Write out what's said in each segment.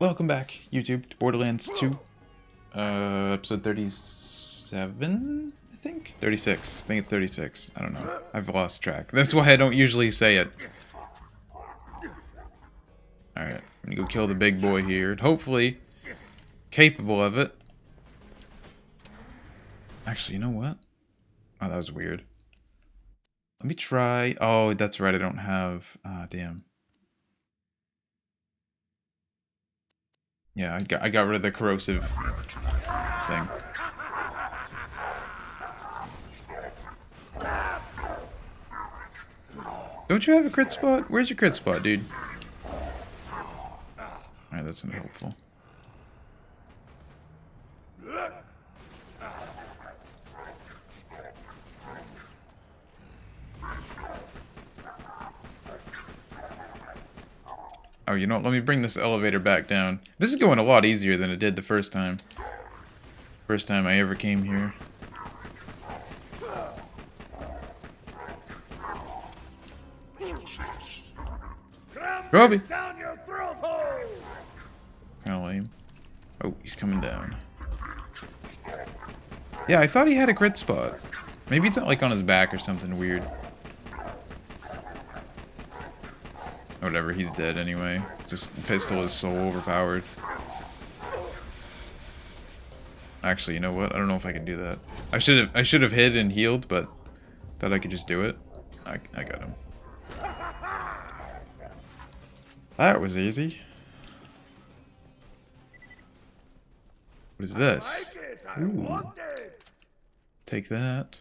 Welcome back, YouTube, to Borderlands 2. Uh, episode 37, I think? 36. I think it's 36. I don't know. I've lost track. That's why I don't usually say it. Alright, I'm gonna go kill the big boy here. Hopefully, capable of it. Actually, you know what? Oh, that was weird. Let me try. Oh, that's right. I don't have. Ah, damn. Yeah, I got I got rid of the corrosive thing. Don't you have a crit spot? Where's your crit spot, dude? Alright, that's unhelpful. Oh, you know what? Let me bring this elevator back down. This is going a lot easier than it did the first time. First time I ever came here. Robbie! Kinda lame. Oh, he's coming down. Yeah, I thought he had a crit spot. Maybe it's not like on his back or something weird. Whatever, he's dead anyway. This pistol is so overpowered. Actually, you know what? I don't know if I can do that. I should have I should have hid and healed, but thought I could just do it. I I got him. That was easy. What is this? Ooh. Take that.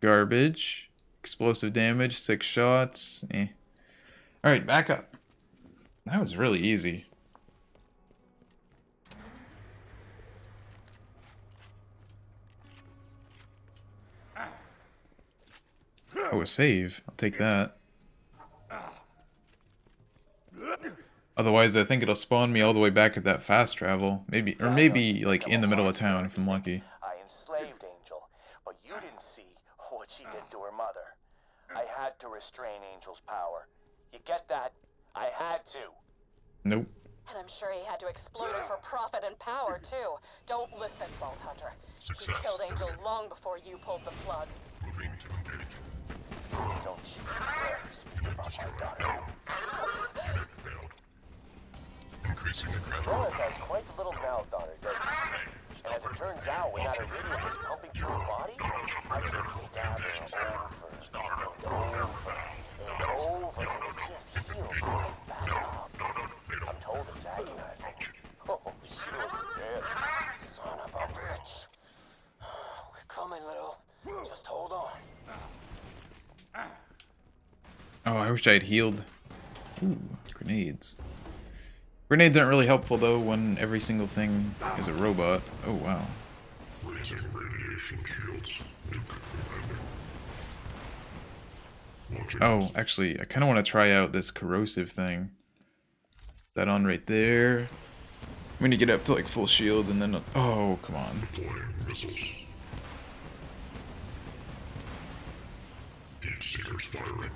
Garbage. Explosive damage, six shots. Eh. Alright, back up. That was really easy. Oh, a save. I'll take that. Otherwise, I think it'll spawn me all the way back at that fast travel. Maybe, or maybe, like, in the middle of town, if I'm lucky. I enslaved Angel, but you didn't see what she Ah. did to her mother. I ah. had to restrain Angel's power. You get that? I had to. Nope. And I'm sure he had to exploit her for profit and power, too. Don't listen, Vault Hunter. Success. He killed Angel long before you pulled the plug. Moving to engage. Don't you dare speak about my daughter. Failed. Increasing the gradual. Lilith has quite the little mouth on her, doesn't she? And as it turns out, when that Eridium is pumping through her body, I can stab her over and over and over, and it just heals right back up. I'm told it's agonizing. Oh, she looks pissed. Son of a bitch. We're coming, Lil. Just hold on. Oh, I wish I had healed. Ooh, grenades. Grenades aren't really helpful, though, when every single thing is a robot. Oh, wow. Raising radiation shields. Oh, actually, I kind of want to try out this corrosive thing. That on right there. I'm gonna get up to like full shield and then. Oh, come on. Heat seekers firing.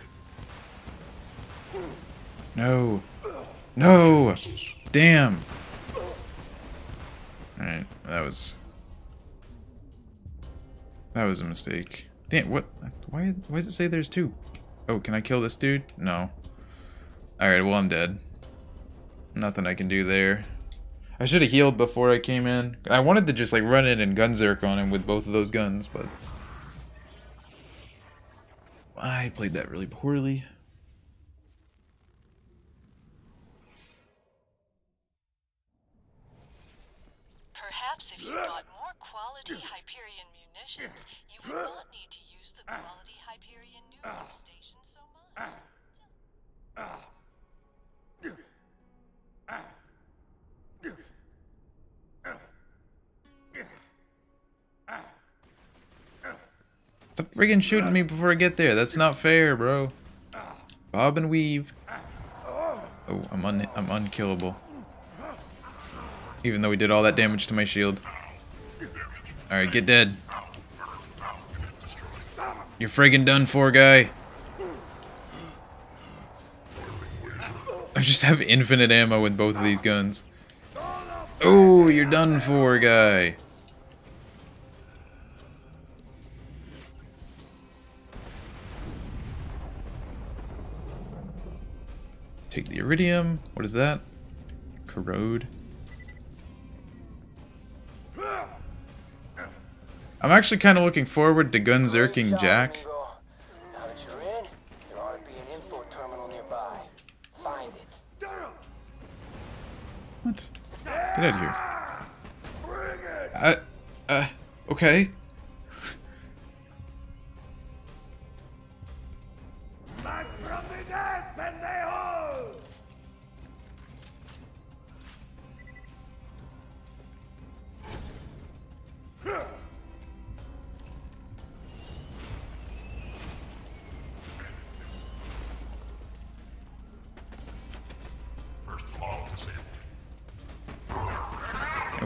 No. No! Damn! Alright, that was... That was a mistake. Damn, what? Why, why does it say there's two? Oh, can I kill this dude? No. Alright, well I'm dead. Nothing I can do there. I should have healed before I came in. I wanted to just like run in and gunzerk on him with both of those guns, but... I played that really poorly. Hyperion you would not need to use the ah. quality Hyperion ah. news station so much. Ah. Stop friggin' shooting me before I get there. That's not fair, bro. Bob and weave. Oh, I'm un I'm unkillable. Even though we did all that damage to my shield. Alright, get dead. You're friggin' done for, guy. I just have infinite ammo with both of these guns. Oh, you're done for, guy. Take the Eridium. What is that? Corrode. I'm actually kind of looking forward to gun zerking Jack. Now that you're in, there ought to be an info terminal nearby. Find it. What? Get out of here. Uh, uh, okay.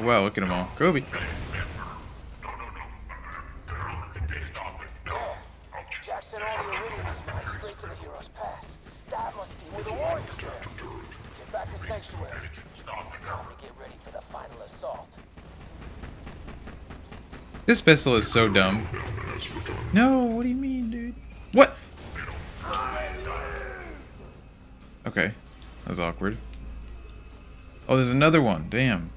Wow, look at them all. Kobe. No, no, no. Engage. Stop it. No. Ouch. Jack sent all the Eridium is now straight to the Hero's Pass. That must be where the warriors were. Get back to Sanctuary. It's time to get ready for the final assault. This pistol is so dumb. Them has returned. No, what do you mean, dude? What? Okay, that was awkward. Oh, there's another one. Damn.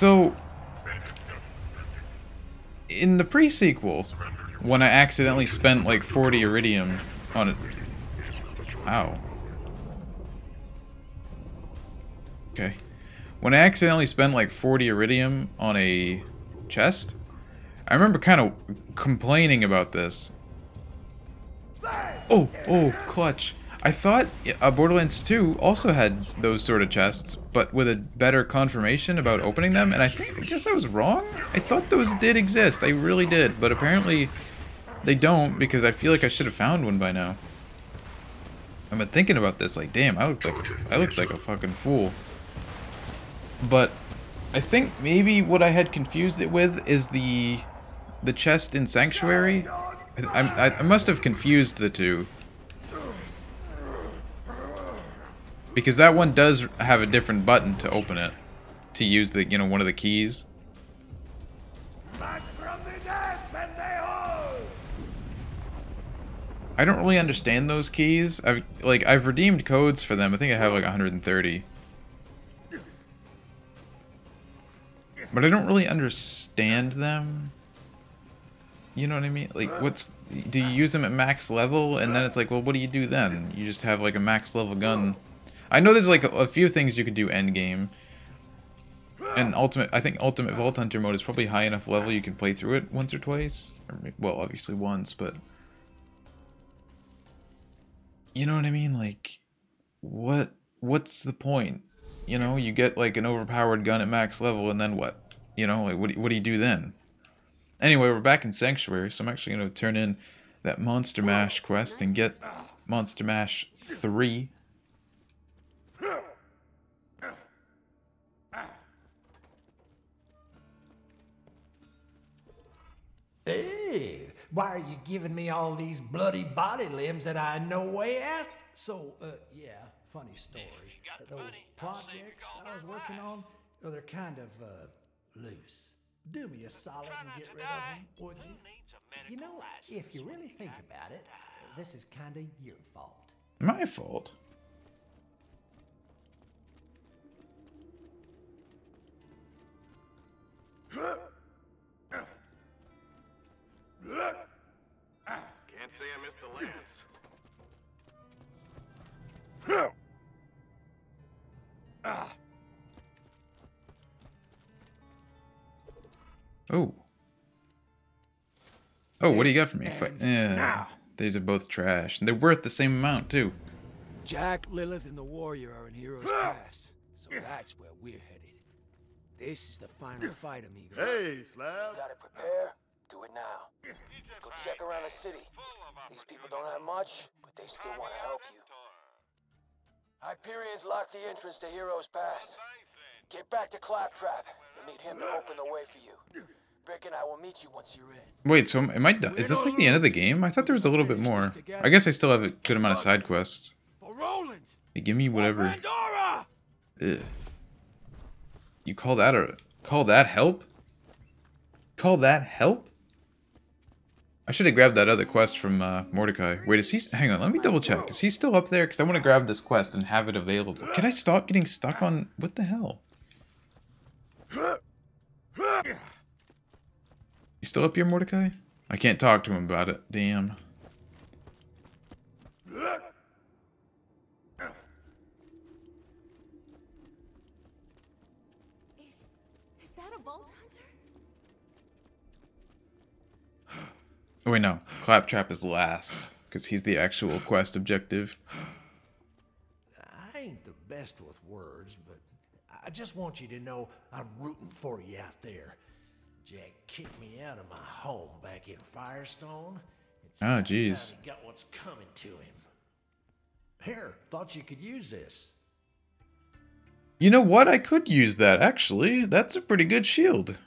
So, in the pre-sequel, when I accidentally spent like 40 Eridium on it. Ow. Okay. When I accidentally spent like 40 Eridium on a chest, I remember kind of complaining about this. Oh, oh, clutch. I thought uh, Borderlands 2 also had those sort of chests, but with a better confirmation about opening them, and I think, I guess I was wrong? I thought those did exist, I really did, but apparently they don't, because I feel like I should have found one by now. I've been thinking about this, like, damn, I looked like, I looked like a fucking fool. But I think maybe what I had confused it with is the the chest in Sanctuary. I, I, I must have confused the two. Because that one does have a different button to open it. To use the, you know, one of the keys. I don't really understand those keys. I've like I've redeemed codes for them. I think I have like 130. But I don't really understand them. You know what I mean? Like what's do you use them at max level and then it's like, well, what do you do then? You just have like a max level gun. I know there's like a, a few things you could do end game. And ultimate, I think ultimate Vault Hunter mode is probably high enough level you can play through it once or twice. Or maybe, well, obviously once, but you know what I mean? Like, what? What's the point? You know, you get like an overpowered gun at max level, and then what? You know, like what? What do you do then? Anyway, we're back in Sanctuary, so I'm actually gonna turn in that Monster Mash quest and get Monster Mash 3 why are you giving me all these bloody body limbs that I no way asked? So, uh, yeah, funny story. Uh, Those money, I'll save your projects I golden was working life. on, well, they're kind of, uh, loose. Do me a solid and get rid die. of them, would you? needs a medical You know, if you really you think about it, uh, this is kind of your fault. My fault. Can't say I missed the lance. Oh. Oh, what do you got for me? This Fi- ends yeah, now. these are both trash, and they're worth the same amount too. Jack, Lilith, and the warrior are in Heroes Pass, so that's where we're headed. This is the final fight, amigo. Hey, Slab. Gotta prepare. Do it now. Go check around the city. These people don't have much, but they still want to help you. Hyperion's locked the entrance to Heroes Pass. Get back to Claptrap and need him to open the way for you. Brick and I will meet you once you're in. Wait, so am I done? Is this like the end of the game? I thought there was a little bit more. I guess I still have a good amount of side quests. Rollins! Give me whatever. Ugh. You call that a call that help? Call that help? I should have grabbed that other quest from uh, Mordecai. Wait, is he? Hang on, let me double check. Is he still up there? Because I want to grab this quest and have it available. Can I stop getting stuck on? What the hell? You still up here, Mordecai? I can't talk to him about it. Damn. Is, is that a Vault Hunter? Oh wait, no. Claptrap is last because he's the actual quest objective. I ain't the best with words, but I just want you to know I'm rooting for you out there. Jack kicked me out of my home back in Firestone. It's ah, time jeez. got what's coming to him. Here, thought you could use this. You know what? I could use that actually. That's a pretty good shield.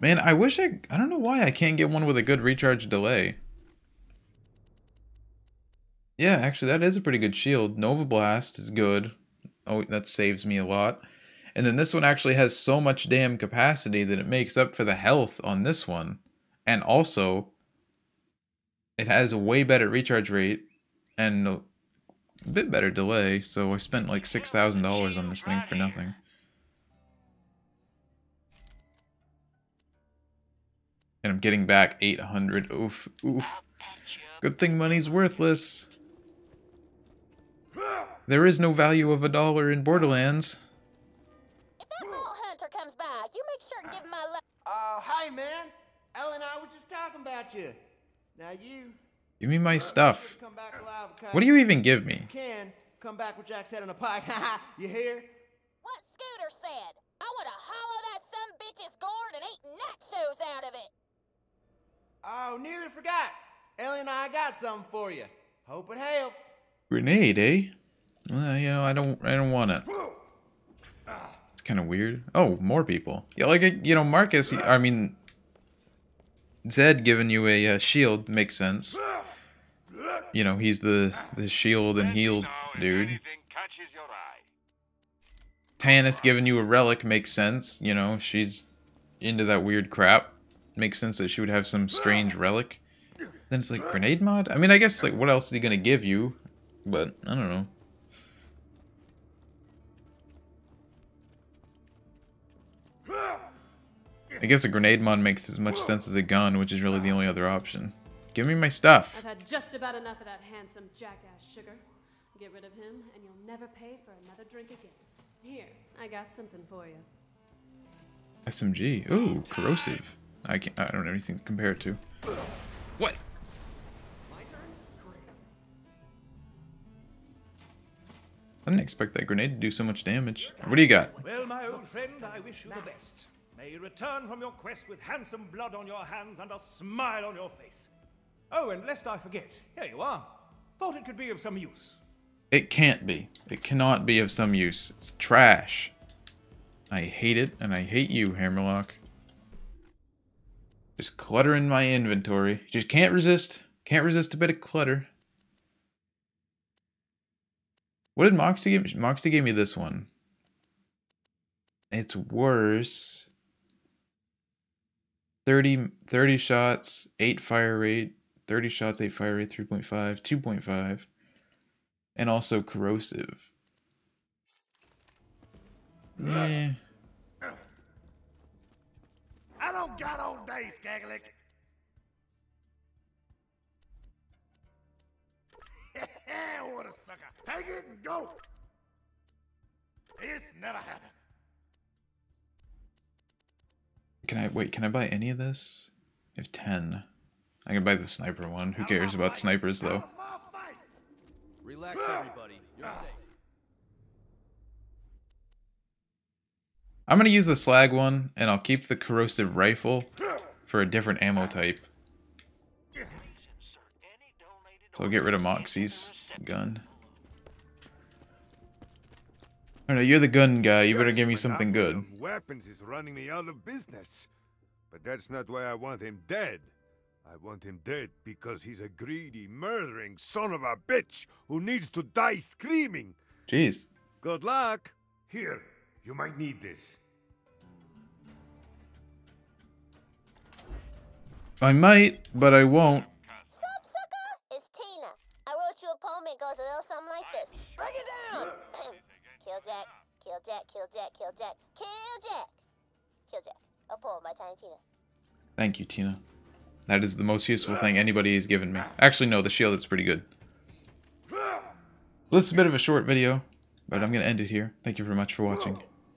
Man, I wish I I don't know why I can't get one with a good recharge delay. Yeah, actually that is a pretty good shield. Nova Blast is good. Oh, that saves me a lot. And then this one actually has so much damn capacity that it makes up for the health on this one. And also it has a way better recharge rate and a bit better delay, so I spent like $6,000 on this thing for nothing. And I'm getting back 800. Oof, oof. Good thing money's worthless. There is no value of a dollar in Borderlands. If that Vault Hunter comes by, you make sure and give him my love. Uh, hi, man. Ellen and I were just talking about you. Now you Give me my stuff. come back alive. Okay? What do you even give me? You can come back with Jack's head on a pike. you hear? What Scooter said. I would have hollowed that some bitch's gourd and ate nachos out of it. Oh, nearly forgot. Ellie and I got something for you. Hope it helps. Grenade, eh? Well, you know, I don't, I don't want it. It's kind of weird. Oh, more people. Yeah, like you know, Marcus. I mean, Zed giving you a uh, shield makes sense. You know, he's the the shield and healed dude. Tannis giving you a relic makes sense. You know, she's into that weird crap. Makes sense that she would have some strange relic. Then it's like uh, grenade mod. I mean, I guess like what else is he gonna give you? But I don't know. I guess a grenade mod makes as much sense as a gun, which is really the only other option. Give me my stuff. I've had just about enough of that handsome jackass sugar. Get rid of him, and you'll never pay for another drink again. Here, I got something for you. SMG. Ooh, corrosive. I can't. I don't have anything to compare it to. What? I didn't expect that grenade to do so much damage. What do you got? Well, my old friend, I wish you the best. May you return from your quest with handsome blood on your hands and a smile on your face. Oh, and lest I forget, here you are. Thought it could be of some use. It can't be. It cannot be of some use. It's trash. I hate it, and I hate you, Hammerlock. Just cluttering my inventory. Just can't resist. Can't resist a bit of clutter. What did Moxxi give? Me? Moxxi gave me this one. It's worse. 30, 30 shots, 8 fire rate, 30 shots, 8 fire rate, 3.5, 2.5, and also corrosive. Yeah. I don't got all day, Skagalick. what a sucker. Take it and go. This never happened. Can I wait? Can I buy any of this? I have ten. I can buy the sniper one. Who cares about snipers though? Relax, everybody. You're safe. I'm gonna use the slag one, and I'll keep the corrosive rifle for a different ammo type. So I'll get rid of Moxxi's gun. I know, you're the gun guy. You better give me something good. Weapons is running me out of business. But that's not why I want him dead. I want him dead because he's a greedy, murdering son of a bitch who needs to die screaming. Jeez. Good luck. Here, you might need this. I might, but I won't. Sup, sucker? It's Tina. I wrote you a poem. It goes a little something like this. Break it down. kill Jack, kill Jack, kill Jack, kill Jack, kill Jack, kill Jack. A poem by Tiny Tina. Thank you, Tina. That is the most useful thing anybody has given me. Actually, no, the shield is pretty good. This is a bit of a short video, but I'm going to end it here. Thank you very much for watching,